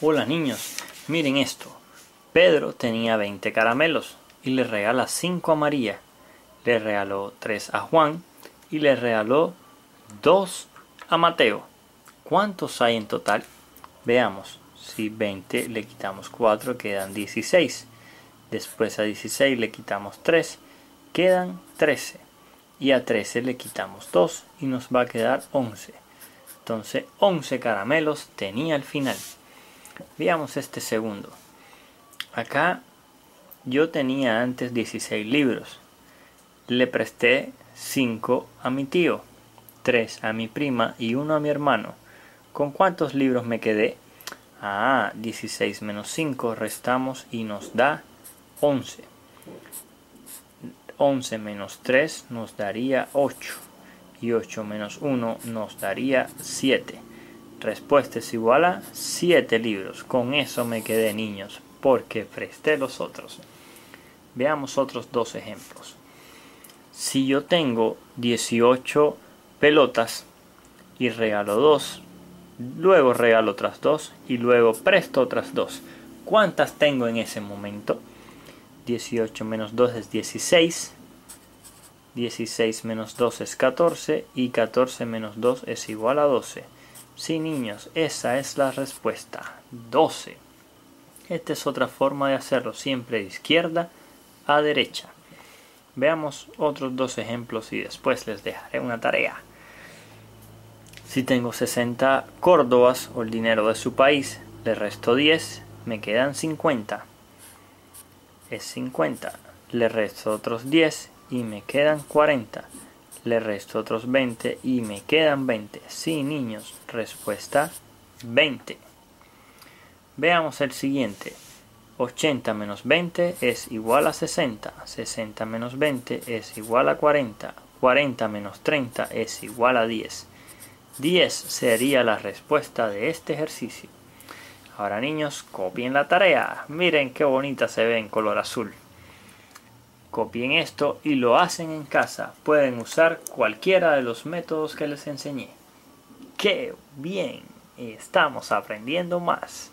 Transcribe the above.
Hola niños, miren esto. Pedro tenía 20 caramelos y le regala 5 a María. Le regaló 3 a Juan y le regaló 2 a Mateo. ¿Cuántos hay en total? Veamos. Si 20 le quitamos 4 quedan 16. Después a 16 le quitamos 3, quedan 13. Y a 13 le quitamos 2 y nos va a quedar 11. Entonces 11 caramelos tenía al final. Veamos este segundo. Acá yo tenía antes 16 libros. Le presté 5 a mi tío, 3 a mi prima y 1 a mi hermano. ¿Con cuántos libros me quedé? Ah, 16 menos 5 restamos y nos da 11. 11 menos 3 nos daría 8 y 8 menos 1 nos daría 7. Respuesta es igual a 7 libros. Con eso me quedé niños, porque presté los otros. Veamos otros dos ejemplos. Si yo tengo 18 pelotas y regalo 2, luego regalo otras 2 y luego presto otras 2. ¿Cuántas tengo en ese momento? 18 menos 2 es 16. 16 menos 2 es 14 y 14 menos 2 es igual a 12. Sí, niños, esa es la respuesta. 12. Esta es otra forma de hacerlo, siempre de izquierda a derecha. Veamos otros dos ejemplos y después les dejaré una tarea. Si tengo 60 córdobas o el dinero de su país, le resto 10, me quedan 50. Es 50. Le resto otros 10 y me quedan 40 le resto otros 20 y me quedan 20. Sí, niños, respuesta 20. Veamos el siguiente. 80 menos 20 es igual a 60. 60 menos 20 es igual a 40. 40 menos 30 es igual a 10. 10 sería la respuesta de este ejercicio. Ahora niños, copien la tarea. Miren qué bonita se ve en color azul. Copien esto y lo hacen en casa. Pueden usar cualquiera de los métodos que les enseñé. ¡Qué bien! Estamos aprendiendo más.